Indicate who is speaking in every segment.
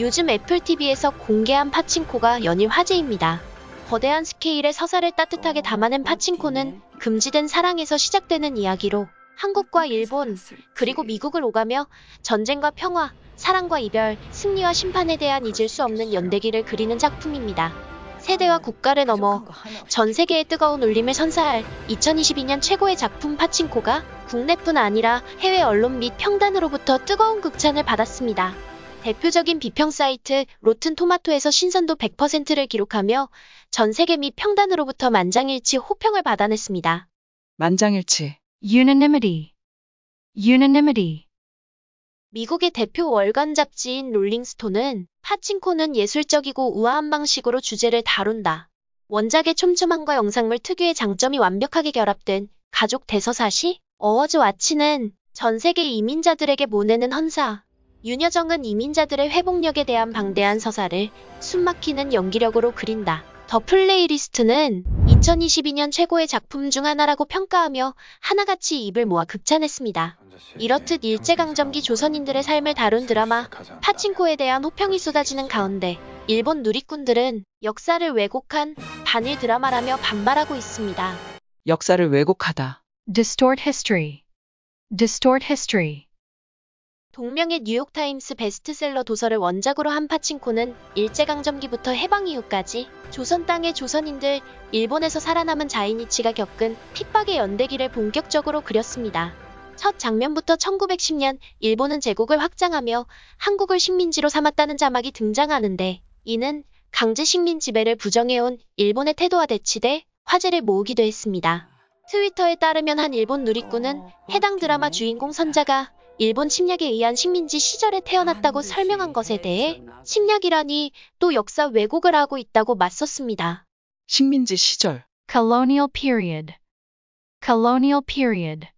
Speaker 1: 요즘 애플TV에서 공개한 파친코가 연일 화제입니다. 거대한 스케일의 서사를 따뜻하게 담아낸 파친코는 금지된 사랑에서 시작되는 이야기로 한국과 일본, 그리고 미국을 오가며 전쟁과 평화, 사랑과 이별, 승리와 심판에 대한 잊을 수 없는 연대기를 그리는 작품입니다. 세대와 국가를 넘어 전 세계의 뜨거운 울림을 선사할 2022년 최고의 작품 파친코가 국내뿐 아니라 해외 언론 및 평단으로부터 뜨거운 극찬을 받았습니다. 대표적인 비평 사이트 로튼 토마토에서 신선도 100%를 기록하며 전 세계 및 평단으로부터 만장일치 호평을 받아냈습니다.
Speaker 2: 만장일치.
Speaker 3: Unanimity. Unanimity.
Speaker 1: 미국의 대표 월간 잡지인 롤링스톤은 파친코는 예술적이고 우아한 방식으로 주제를 다룬다. 원작의 촘촘함과 영상물 특유의 장점이 완벽하게 결합된 가족 대서사시 어워즈 와치는 전 세계 이민자들에게 보내는 헌사. 윤여정은 이민자들의 회복력에 대한 방대한 서사를 숨막히는 연기력으로 그린다. The Playlist는 2022년 최고의 작품 중 하나라고 평가하며 하나같이 입을 모아 극찬했습니다. 이렇듯 일제강점기 조선인들의 삶을 다룬 드라마 파친코에 대한 호평이 쏟아지는 가운데 일본 누리꾼들은 역사를 왜곡한 반일 드라마라며 반발하고 있습니다.
Speaker 2: 역사를 왜곡하다.
Speaker 3: Distort history. Distort history.
Speaker 1: 동명의 뉴욕타임스 베스트셀러 도서를 원작으로 한 파친코는 일제강점기부터 해방 이후까지 조선 땅의 조선인들, 일본에서 살아남은 자이니치가 겪은 핍박의 연대기를 본격적으로 그렸습니다. 첫 장면부터 1910년 일본은 제국을 확장하며 한국을 식민지로 삼았다는 자막이 등장하는데 이는 강제 식민 지배를 부정해온 일본의 태도와 대치돼 화제를 모으기도 했습니다. 트위터에 따르면 한 일본 누리꾼은 해당 드라마 주인공 선자가 일본 침략에 의한 식민지 시절에 태어났다고 설명한 것에 대해 침략이라니 또 역사 왜곡을 하고 있다고 맞섰습니다.
Speaker 2: 식민지 시절.
Speaker 3: Colonial period. Colonial period.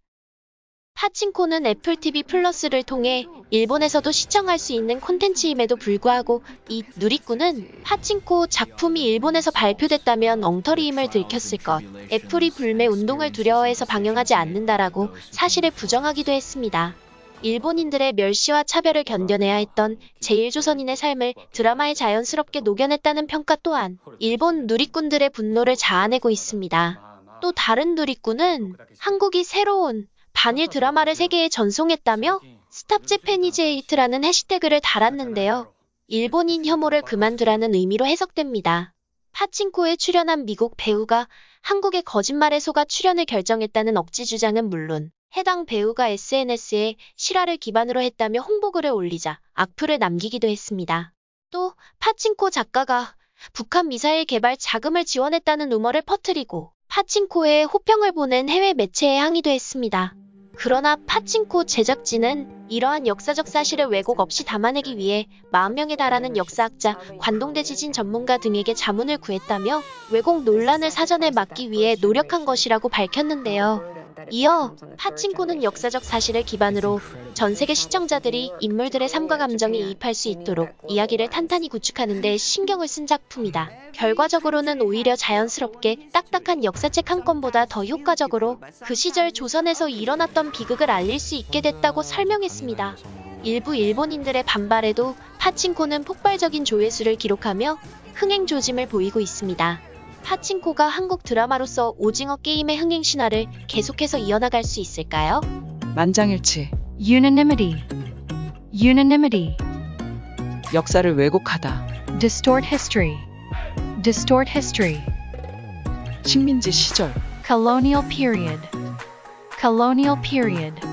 Speaker 1: 파친코는 애플 TV 플러스를 통해 일본에서도 시청할 수 있는 콘텐츠임에도 불구하고 이 누리꾼은 파친코 작품이 일본에서 발표됐다면 엉터리임을 들켰을 것, 애플이 불매 운동을 두려워해서 방영하지 않는다라고 사실을 부정하기도 했습니다. 일본인들의 멸시와 차별을 견뎌내야 했던 재일조선인의 삶을 드라마에 자연스럽게 녹여냈다는 평가 또한 일본 누리꾼들의 분노를 자아내고 있습니다. 또 다른 누리꾼은 한국이 새로운 반일 드라마를 세계에 전송했다며 Stop Japanese hate라는 해시태그를 달았는데요. 일본인 혐오를 그만두라는 의미로 해석됩니다. 파친코에 출연한 미국 배우가 한국의 거짓말에 속아 출연을 결정했다는 억지 주장은 물론 해당 배우가 SNS에 실화를 기반으로 했다며 홍보글을 올리자 악플을 남기기도 했습니다. 또 파친코 작가가 북한 미사일 개발 자금을 지원했다는 루머를 퍼뜨리고 파친코에 호평을 보낸 해외 매체에 항의도 했습니다. 그러나 파친코 제작진은 이러한 역사적 사실을 왜곡 없이 담아내기 위해 40명에 달하는 역사학자, 관동대 지진 전문가 등에게 자문을 구했다며 왜곡 논란을 사전에 막기 위해 노력한 것이라고 밝혔는데요. 이어 파친코는 역사적 사실을 기반으로 전 세계 시청자들이 인물들의 삶과 감정에 이입할 수 있도록 이야기를 탄탄히 구축하는 데 신경을 쓴 작품이다. 결과적으로는 오히려 자연스럽게 딱딱한 역사책 한 권보다 더 효과적으로 그 시절 조선에서 일어났던 비극을 알릴 수 있게 됐다고 설명했습니다. 일부 일본인들의 반발에도 파친코는 폭발적인 조회수를 기록하며 흥행 조짐을 보이고 있습니다. 파친코가 한국 드라마로서 오징어 게임의 흥행 신화를 계속해서 이어나갈 수 있을까요?
Speaker 2: 만장일치.
Speaker 3: Unanimity. Unanimity.
Speaker 2: 역사를 왜곡하다.
Speaker 3: Distort history. Distort history.
Speaker 2: 식민지 시절.
Speaker 3: Colonial period. Colonial period.